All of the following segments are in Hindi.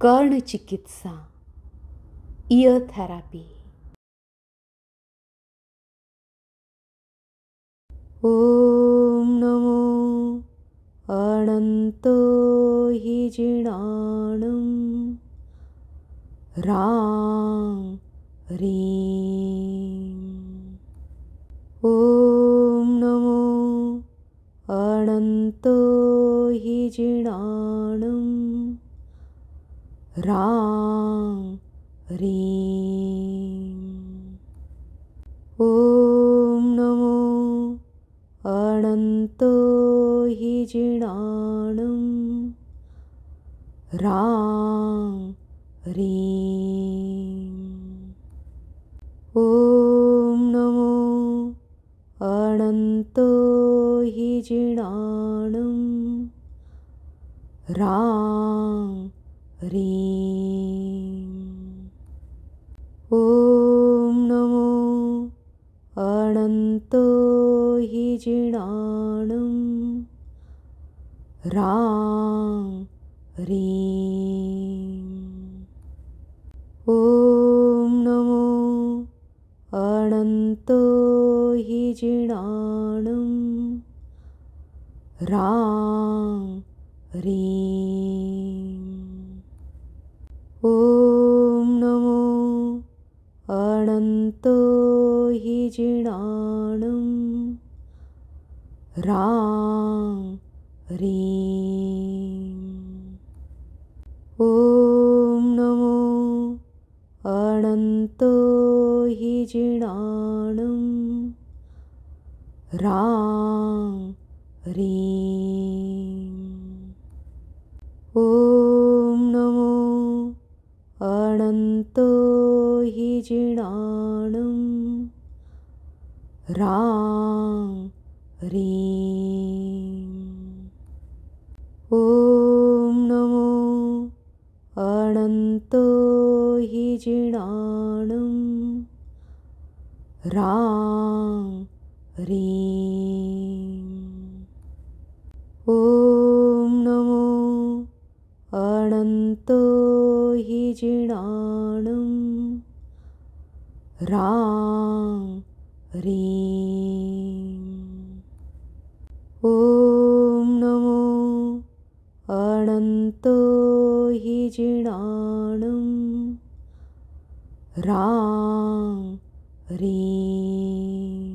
कर्णचिकित्सा इयरथेरापी ॐ नमो अनन्तो हि जिणाणं रां ह्रीं। ॐ नमो अनन्तो हि जिणाणं रां ह्रीं ॐ नमो अनन्तो हि जिणाणं। रां ह्रीं ॐ नमो अनन्तो हि जिणाणं। रां अनन्तो हि जिणाणं रां ह्रीं ॐ नमो अनन्तो हि जिणाणं रां ह्रीं ॐ नमो अनन्तो हि जिणाणं। रां ॐ नमो अनन्तो हि जिणाणं। रां ह्रीं ॐ नमो अनन्तो हि जिणाणं। रां ह्रीं ॐ नमो अनन्तो हि जिणाणं। रां ह्रीं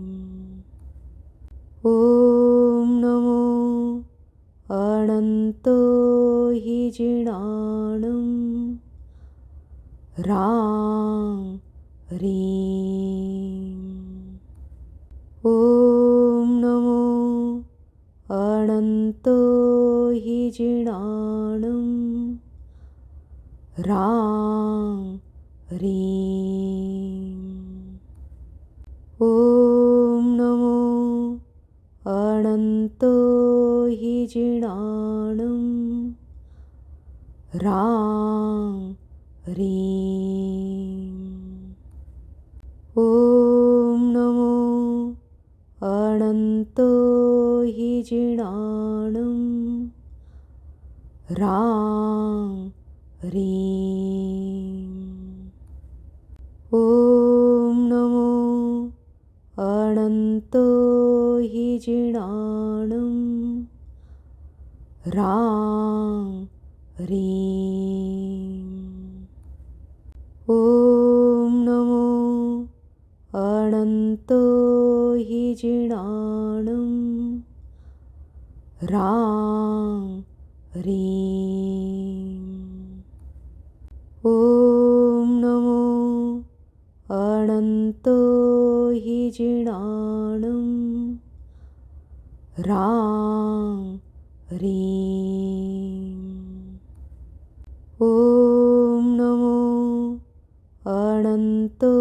ॐ नमो अनन्तो हि जिणाणं। रां ह्रीं ॐ नमो अनन्तो हि जिणाणं रां जिणाणं रां ह्रीं ॐ नमो अनन्तो हि जिणाणं रां ह्रीं ॐ नमो अनन्तो हि जिणाणं रां ह्रीं ॐ नमो अनन्तो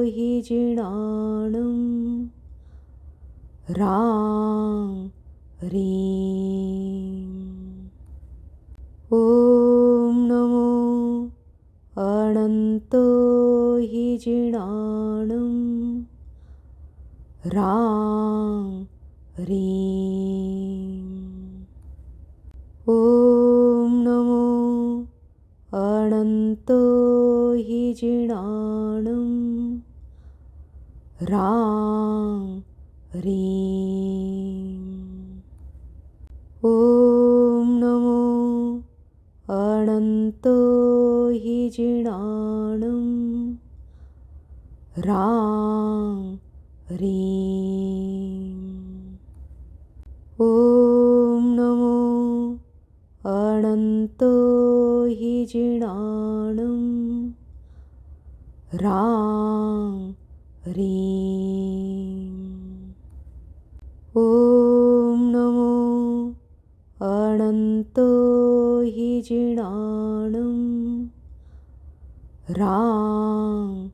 हि जिणाणं। रां ह्रीं ॐ नमो अनन्तो हि जिणाणं। रां अनन्तो हि जिणाणुं। रां ह्रीं ॐ नमो अनन्तो हि जिणाणुं। रां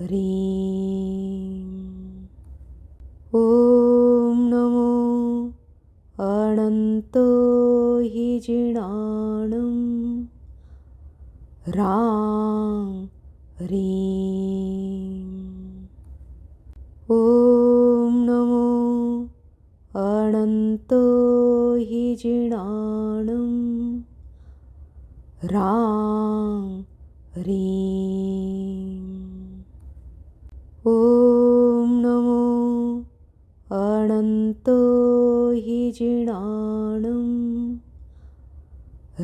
ह्रीं ॐ नमो अनन्तो हि जिणाणुं रां ह्रीं ॐ नमो अनन्तो हि जिणाणुं रां ह्रीं ॐ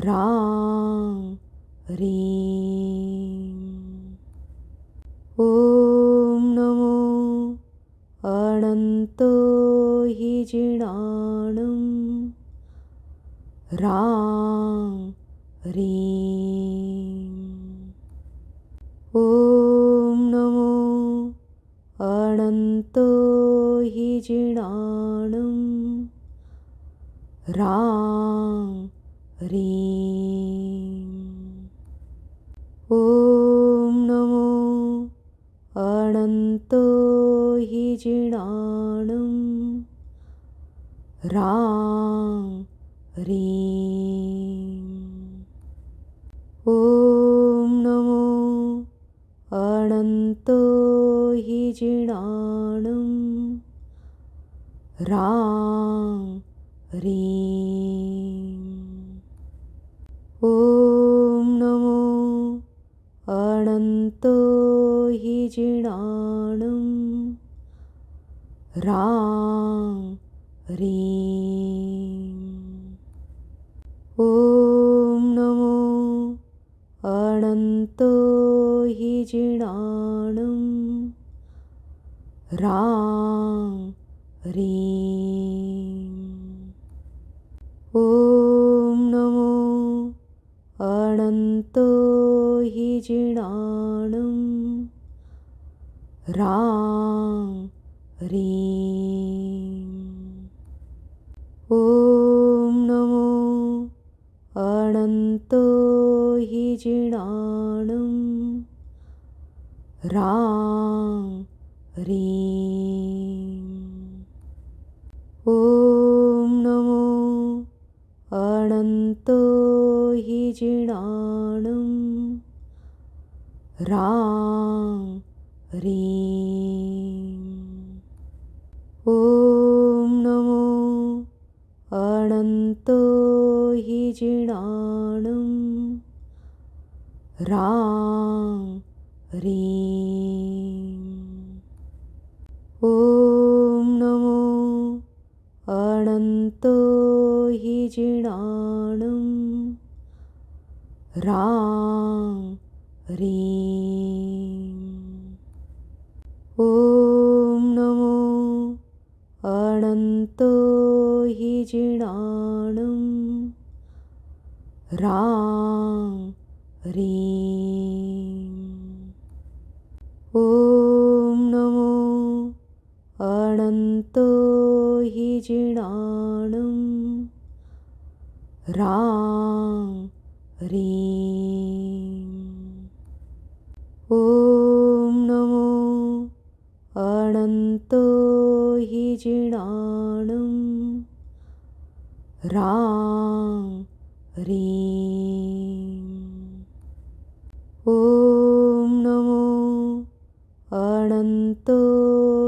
रां ह्रीं ॐ नमो अनन्तो हि जिणाणुं रां ॐ नमो अनन्तो हि जिणाणुं रां हि जिणाणुं। रां ॐ नमो अनन्तो हि जिणाणुं। रां ह्रीं ॐ नमो अनन्तो हि जिणाणुं। रां ह्रीं ॐ नमो अनन्तो हि जिणाणुं। रां ह्रीं ॐ नमो अनन्तो हि जिणाणुं। रां जिणाणुं। रां ह्रीं ॐ नमो अनन्तो हि जिणाणुं। रां ह्रीं ॐ नमो अनन्तो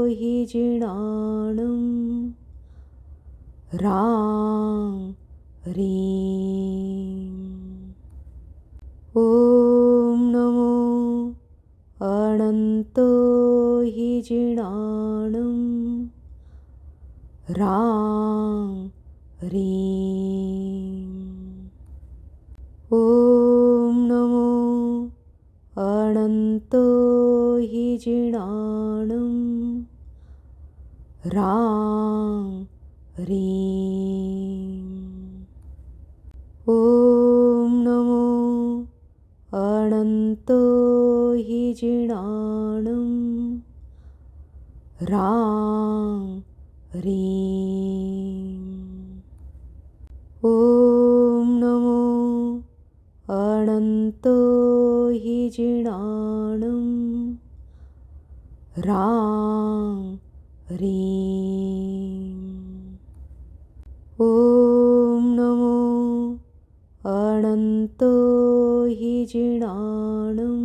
हि जिणाणुं। राम, रीम। ॐ नमो अनन्तो हि जिणाणं। राम, रीम। ॐ नमो अनन्तो हि जिणाणं। राम ह्रीं। ॐ नमो अनन्तो हि जिणाणुं। रां ह्रीं। ॐ नमो अनन्तो हि जिणाणुं। रां ह्रीं। ॐ नमो अनन्तो हि जिणाणुं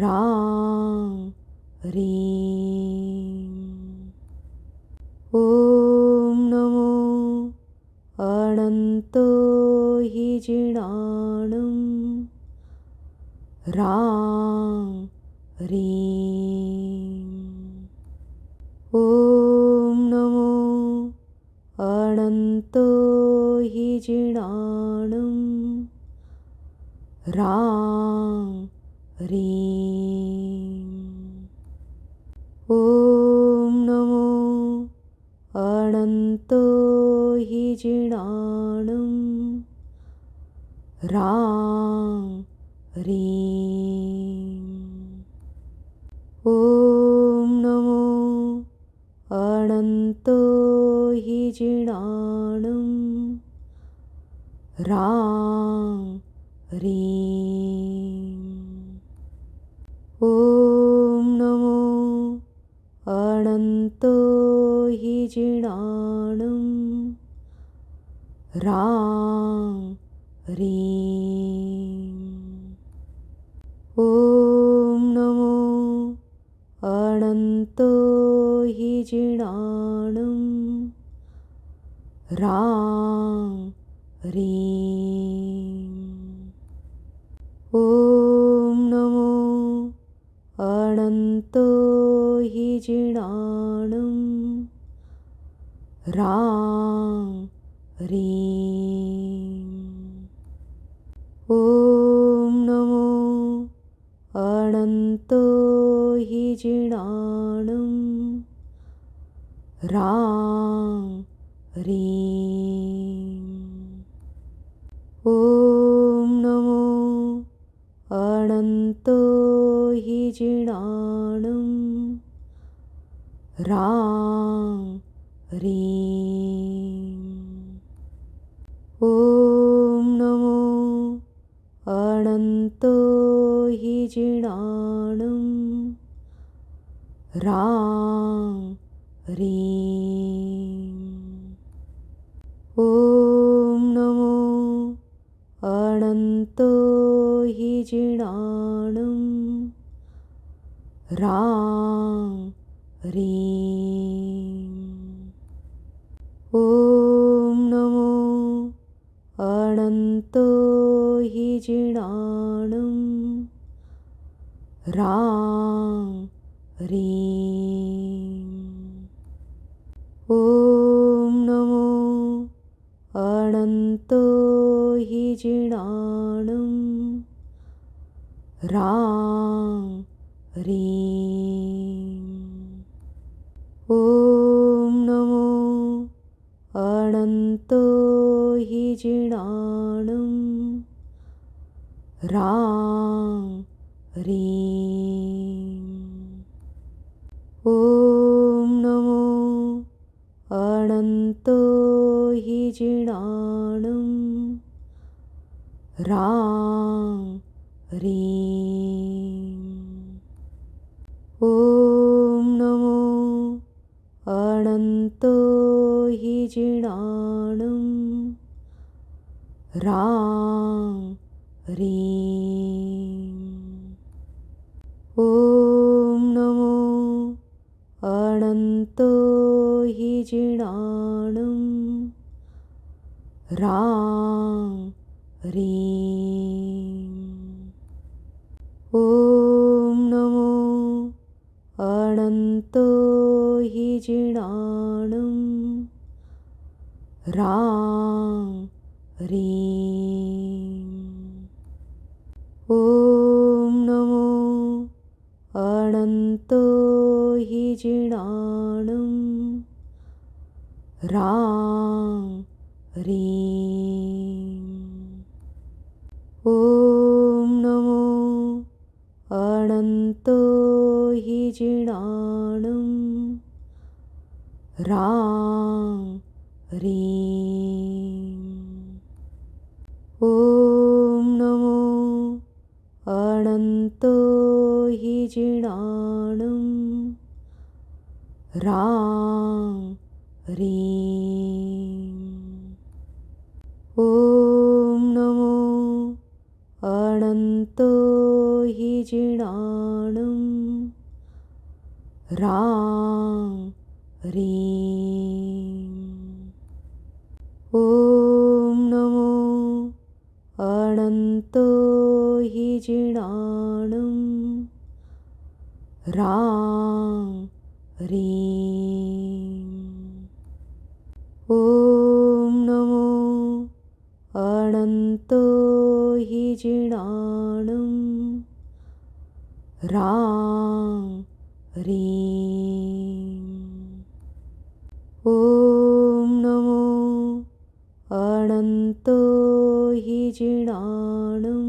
रां हि जिणाणुं। रां ह्रीं ॐ नमो अनन्तो हि जिणाणुं। रां ह्रीं ॐ नमो अनन्तो हि जिणाणुं। रां ह्रीं ॐ नमो अनन्तो हि जिणाणुं। रां ह्रीं ॐ नमो अनन्तो हि जिणाणुं। रां जिणाणुं रां ह्रीं ॐ नमो अनन्तो हि जिणाणुं रां ह्रीं ॐ नमो अनन्तो हि जिणाणुं रां ह्रीं ॐ नमो अनन्तो हि जिणाणुं रां ह्रीं ॐ नमो अनन्तो हि जिणाणुं रां ॐ नमो अनन्तो हि जिणाणुं रां हि जिणाणं रां रीं ॐ नमो अनन्तो हि जिणाणं रां रीं ॐ नमो अनन्तो हि जिणाणं। रां रीं ॐ नमो अनन्तो हि जिणाणं। रां रीं ॐ नमो अनन्तो हि जिणाणं रां रीं ॐ नमो अनन्तो हि जिणाणं।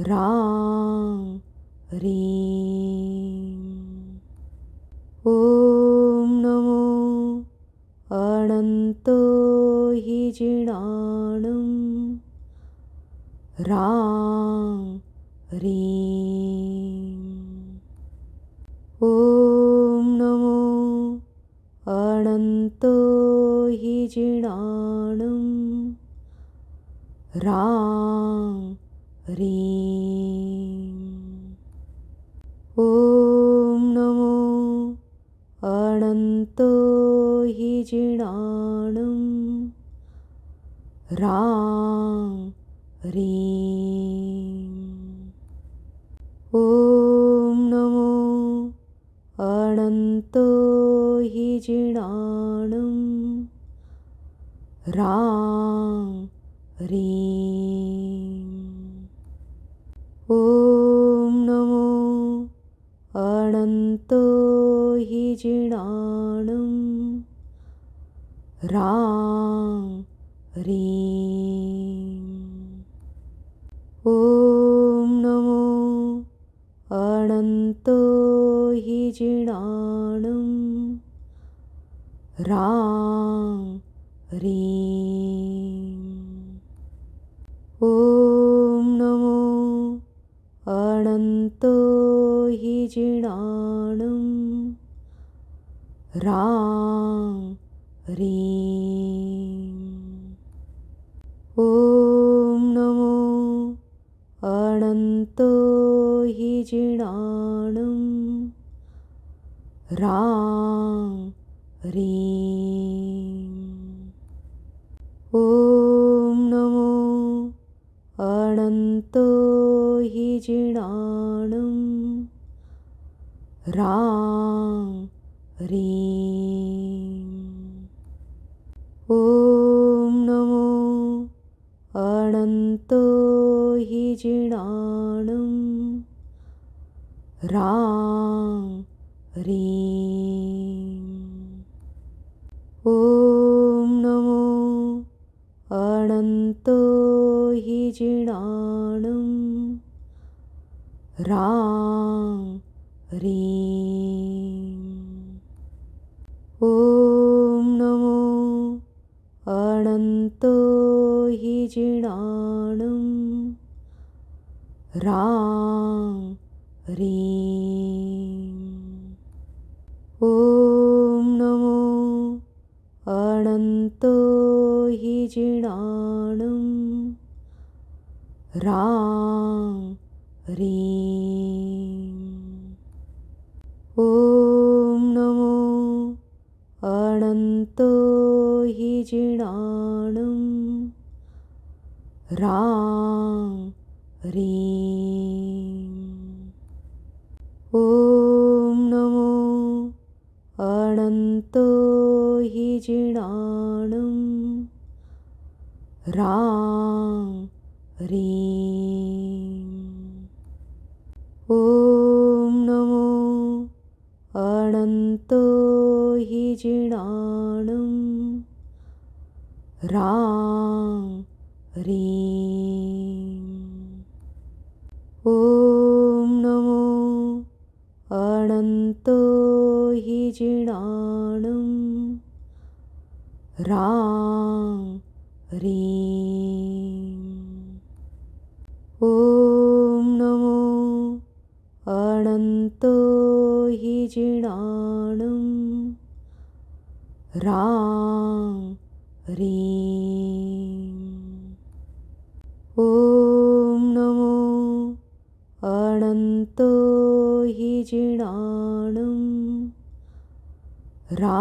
रां रीं ॐ नमो अनन्तो हि जिणाणं। रां रीं जीर्णाणं रां ह्रीं ॐ नमो अणन्तो हि जीर्णाणं रां ह्रीं ॐ नमो अणन्तो हि जीर्णा रां रीं ॐ नमो अनन्तो हि जिणाणं रां रीं ॐ नमो अनन्तो हि जिणाणं रां ॐ नमो अनन्तो हि जिणाणं रां अनन्तो हि जिणाणं रां ॐ नमो अनन्तो हि जिणाणं रां ॐ नमो अनन्तो हि जिणाणुं। रां ह्रीं ॐ नमो अनन्तो हि जिणाणुं। रां ह्रीं ॐ राम। जिणाणम् रा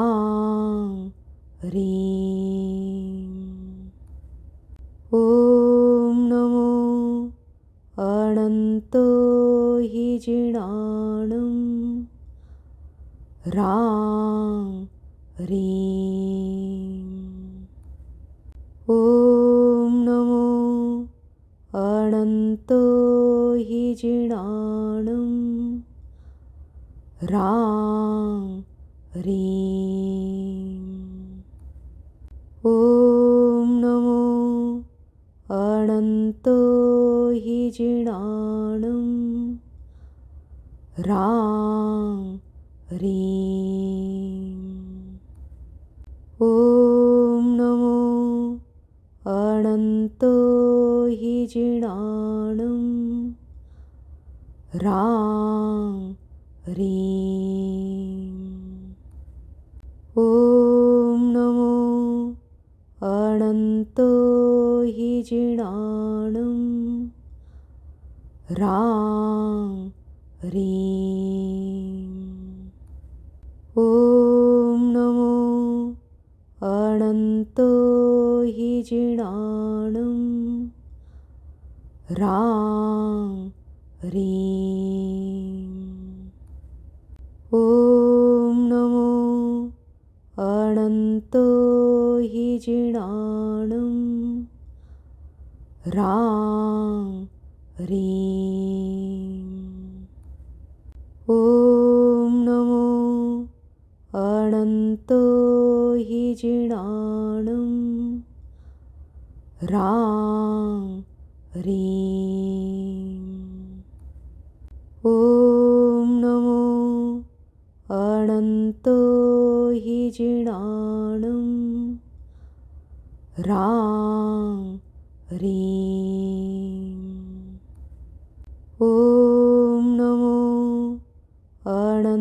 रां ह्रीं ॐ नमो अनन्तो हि जिणाणुं। रां ह्रीं ॐ नमो अनन्तो हि जिणाणुं। रां ह्रीं। ॐ नमो अनन्तो हि जिणाणुं। रां ह्रीं। ॐ नमो अनन्तो हि जिणाणुं। रां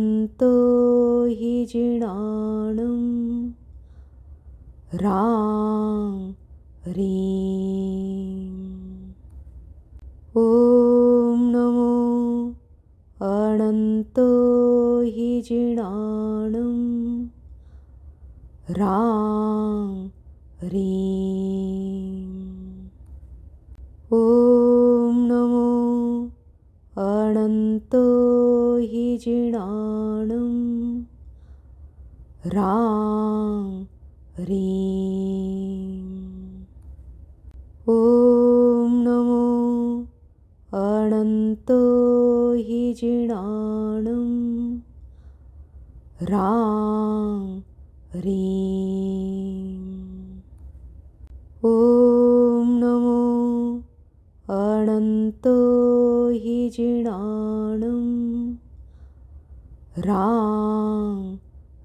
अनन्तो हि जिणाणुं। रां ह्रीं ॐ नमो अनन्तो हि जिणाणुं। रां ह्रीं ॐ नमो अनन्तो हि जिणाणुं। रां ह्रीं ॐ नमो अनन्तो हि जिणाणुं। रां ह्रीं ॐ रां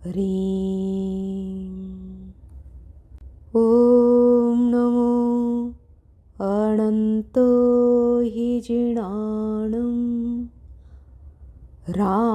ह्रीं ॐ नमो अनन्तो हि जिणाणुं रां